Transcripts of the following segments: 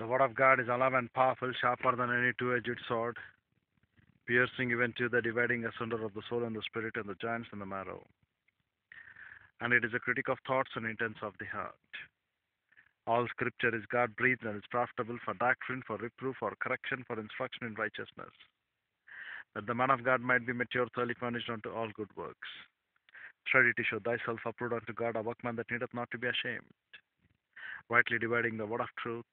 The word of God is alive and powerful, sharper than any two edged sword, piercing even to the dividing asunder of the soul and the spirit and the joints and the marrow. And it is a critic of thoughts and intents of the heart. All scripture is God breathed and is profitable for doctrine, for reproof, for correction, for instruction in righteousness, that the man of God might be mature, thoroughly furnished unto all good works. Study to show thyself approved unto God, a workman that needeth not to be ashamed, rightly dividing the word of truth,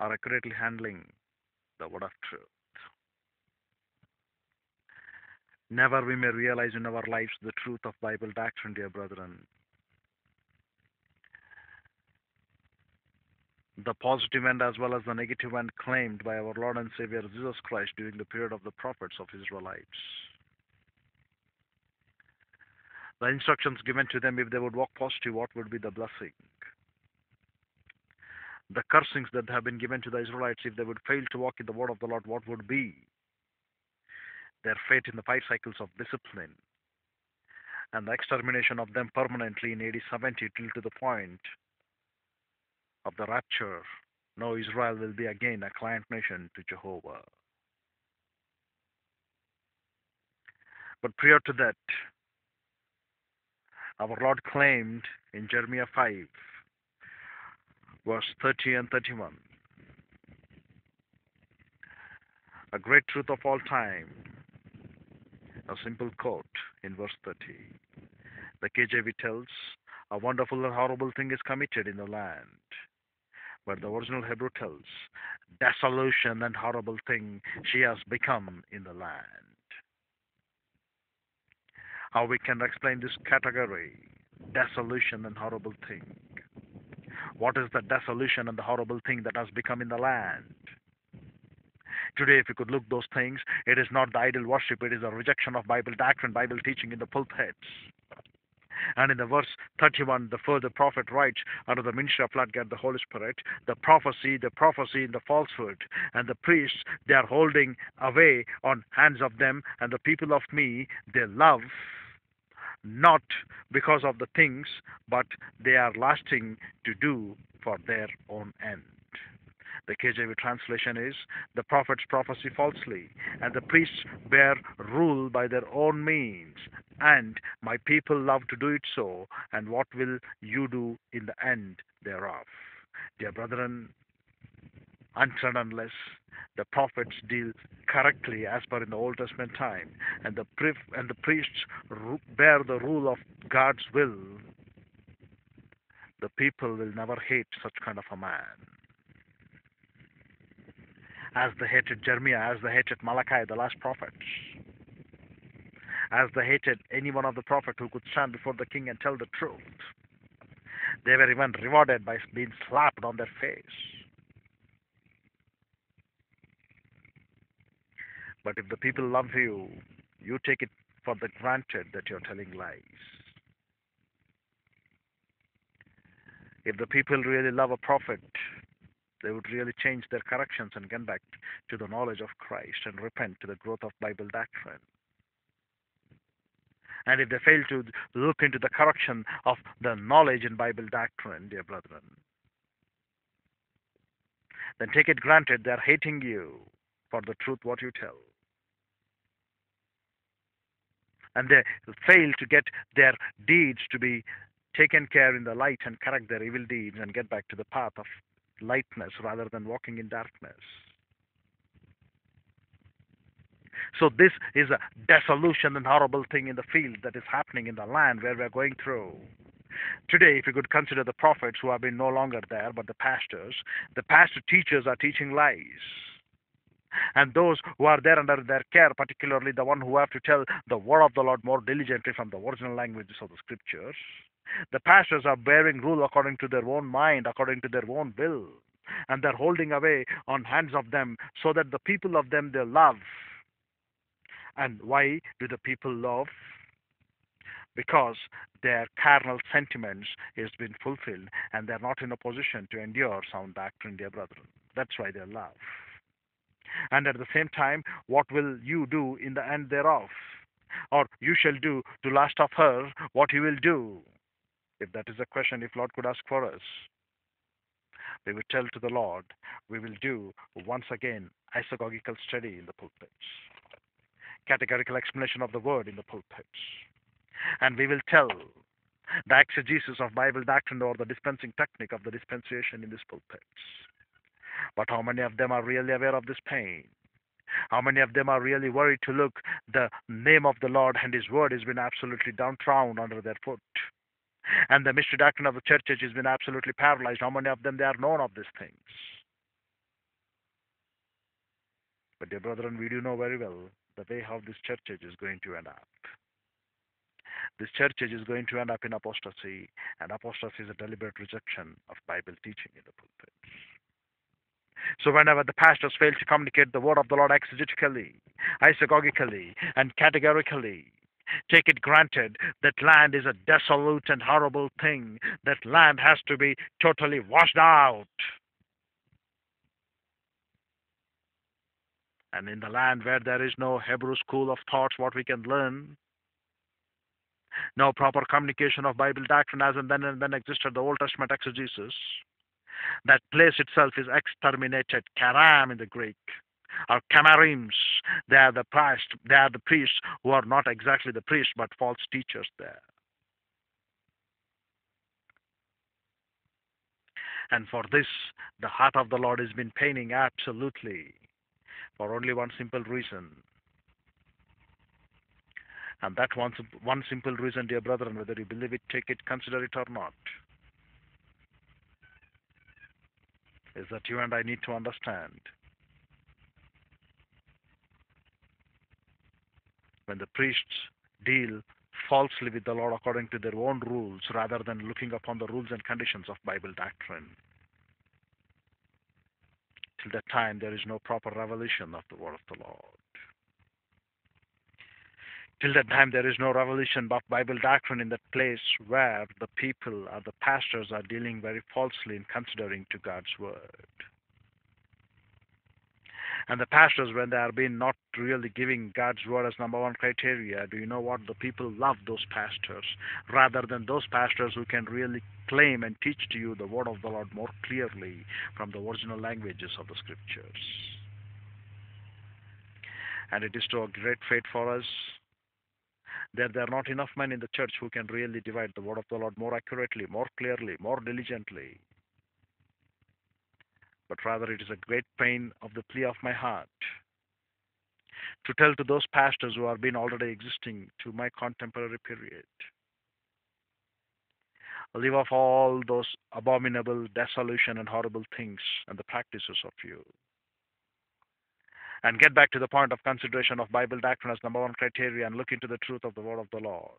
or accurately handling the word of truth. Never we may realize in our lives the truth of Bible doctrine, dear brethren. The positive end as well as the negative end claimed by our Lord and Savior Jesus Christ during the period of the prophets of Israelites. The instructions given to them if they would walk positive, what would be the blessing? The cursings that have been given to the Israelites if they would fail to walk in the word of the Lord, what would be? Their fate in the five cycles of discipline and the extermination of them permanently in AD 70 till to the point of the rapture. No, Israel will be again a client nation to Jehovah. But prior to that, our Lord claimed in Jeremiah 5, verse 30 and 31, a great truth of all time, a simple quote in verse 30. The KJV tells, a wonderful and horrible thing is committed in the land. But the original Hebrew tells, desolation and horrible thing she has become in the land. How we can explain this category, desolation and horrible thing. What is the desolation and the horrible thing that has become in the land? Today, if you could look those things, it is not the idol worship, it is a rejection of Bible doctrine, Bible teaching in the pulpits. And in the verse 31, the further prophet writes, under the ministry of God, the Holy Spirit, the prophecy, the prophecy in the falsehood, and the priests, they are holding away on hands of them, and the people of me, they love not because of the things, but they are lasting to do for their own end. The KJV translation is the prophets prophesy falsely, and the priests bear rule by their own means, and my people love to do it so, and what will you do in the end thereof? Dear brethren, until unless the prophets deal correctly as per in the Old Testament time, and the and the priests bear the rule of God's will, the people will never hate such kind of a man. As they hated Jeremiah, as they hated Malachi, the last prophets, as they hated any one of the prophets who could stand before the king and tell the truth. They were even rewarded by being slapped on their face. But if the people love you, you take it for the granted that you're telling lies. If the people really love a prophet, they would really change their corrections and get back to the knowledge of Christ and repent to the growth of Bible doctrine. And if they fail to look into the correction of the knowledge in Bible doctrine, dear brethren, then take it granted they're hating you for the truth what you tell. And they fail to get their deeds to be taken care in the light and correct their evil deeds and get back to the path of lightness rather than walking in darkness. So this is a dissolution and horrible thing in the field that is happening in the land where we are going through. Today, if you could consider the prophets who have been no longer there, but the pastors, the pastor teachers are teaching lies. And those who are there under their care, particularly the one who have to tell the word of the Lord more diligently from the original languages of the scriptures, the pastors are bearing rule according to their own mind, according to their own will. And they're holding away on hands of them so that the people of them they love. And why do the people love? Because their carnal sentiments is been fulfilled and they're not in a position to endure sound doctrine, dear brethren. That's why they love. And at the same time, what will you do in the end thereof? Or you shall do to last of her what you will do. If that is a question, if Lord could ask for us. we will tell to the Lord, we will do once again isagogical study in the pulpits, categorical explanation of the word in the pulpits, and we will tell the exegesis of Bible doctrine or the dispensing technique of the dispensation in these pulpits. But how many of them are really aware of this pain? How many of them are really worried to look the name of the Lord and His word has been absolutely downtrodden under their foot? And the mystery doctrine of the church has been absolutely paralyzed. How many of them they are known of these things? But dear brethren, we do know very well the way how this church is going to end up. This church is going to end up in apostasy, and apostasy is a deliberate rejection of Bible teaching in the pulpit. So whenever the pastors fail to communicate the word of the Lord exegetically, isagogically, and categorically, take it granted that land is a desolate and horrible thing. That land has to be totally washed out. And in the land where there is no Hebrew school of thoughts, what we can learn, no proper communication of Bible doctrine as and then and then existed the Old Testament exegesis, that place itself is exterminated, karam in the Greek, or kamarims. They are the priests, they are the priests who are not exactly the priests but false teachers there. And for this, the heart of the Lord has been paining absolutely for only one simple reason. And that one, one simple reason, dear brethren, whether you believe it, take it, consider it or not, is that you and I need to understand when the priests deal falsely with the Lord according to their own rules rather than looking upon the rules and conditions of Bible doctrine. Till that time, there is no proper revelation of the word of the Lord. Till that time, there is no revelation of Bible doctrine in that place where the people or the pastors are dealing very falsely in considering to God's word. And the pastors, when they are being not really giving God's word as number one criteria, do you know what? The people love those pastors rather than those pastors who can really claim and teach to you the word of the Lord more clearly from the original languages of the scriptures. And it is to a great fate for us that there are not enough men in the church who can really divide the word of the Lord more accurately, more clearly, more diligently. But rather, it is a great pain of the plea of my heart to tell to those pastors who have been already existing to my contemporary period leave off all those abominable, desolation, and horrible things and the practices of you and get back to the point of consideration of Bible doctrine as number one criteria and look into the truth of the word of the Lord.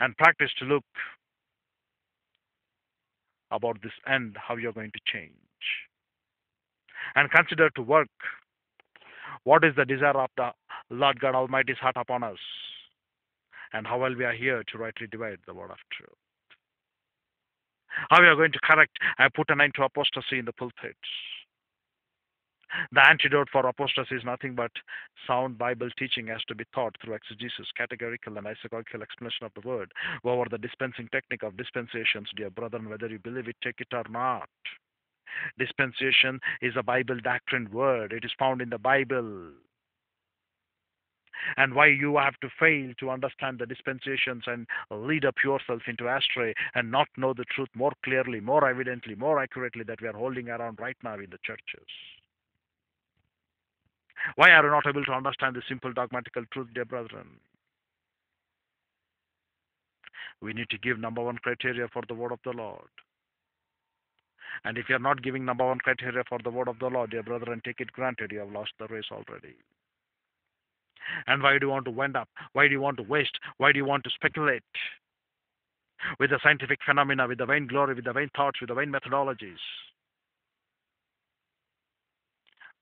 And practice to look about this end, how you're going to change. And consider to work what is the desire of the Lord God Almighty's heart upon us, and how well we are here to rightly divide the word of truth. How we are going to correct and put an end to apostasy in the pulpits the antidote for apostasy is nothing but sound Bible teaching has to be taught through exegesis, categorical and isagogical explanation of the word, over the dispensing technique of dispensations, dear brethren, whether you believe it, take it or not. Dispensation is a Bible doctrine word. It is found in the Bible. And why you have to fail to understand the dispensations and lead up yourself into astray and not know the truth more clearly, more evidently, more accurately that we are holding around right now in the churches. Why are you not able to understand the simple dogmatical truth, dear brethren? We need to give number one criteria for the word of the Lord. And if you are not giving number one criteria for the word of the Lord, dear brethren, take it granted you have lost the race already. And why do you want to wind up? Why do you want to waste? Why do you want to speculate with the scientific phenomena, with the vain glory, with the vain thoughts, with the vain methodologies?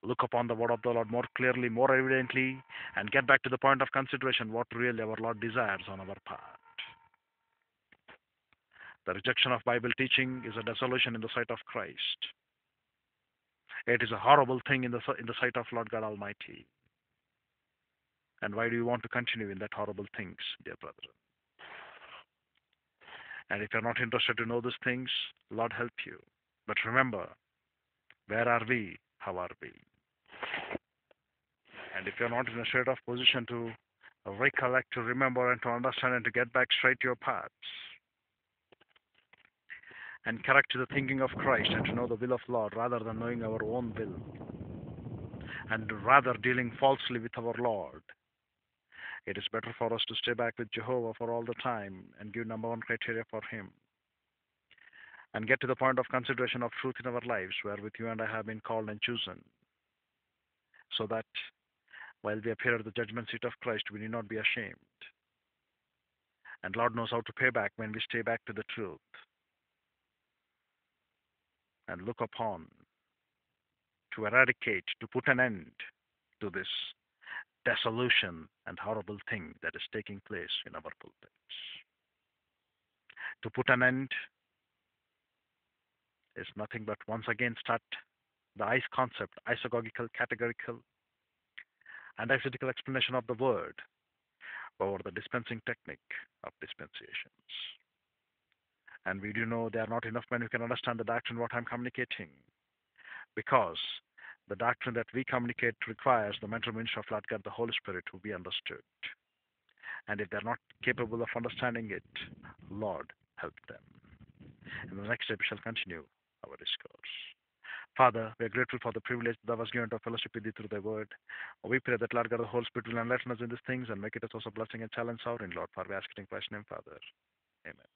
Look upon the word of the Lord more clearly, more evidently, and get back to the point of consideration what really our Lord desires on our part. The rejection of Bible teaching is a desolation in the sight of Christ. It is a horrible thing in the, in the sight of Lord God Almighty. And why do you want to continue in that horrible things, dear brethren? And if you're not interested to know these things, Lord help you. But remember, where are we? How are we? And if you're not in a state of position to recollect, to remember, and to understand, and to get back straight to your paths, and correct to the thinking of Christ, and to know the will of Lord rather than knowing our own will, and rather dealing falsely with our Lord, it is better for us to stay back with Jehovah for all the time and give number one criteria for Him. And get to the point of consideration of truth in our lives, wherewith you and I have been called and chosen, so that while we appear at the judgment seat of Christ, we need not be ashamed. And Lord knows how to pay back when we stay back to the truth and look upon to eradicate, to put an end to this dissolution and horrible thing that is taking place in our pulpits. To put an end is nothing but once again start the ICE concept, isagogical, categorical, and exegetical explanation of the word or the dispensing technique of dispensations. And we do know there are not enough men who can understand the doctrine what I'm communicating because the doctrine that we communicate requires the mental ministry of Lord God, the Holy Spirit, to be understood. And if they're not capable of understanding it, Lord, help them. In the next step, we shall continue our discourse. Father, we are grateful for the privilege that was given to fellowship with thee through thy word. We pray that Lord God, the Holy Spirit will enlighten us in these things and make it a source of blessing and challenge our in Lord. For we ask it in Christ's name, Father. Amen.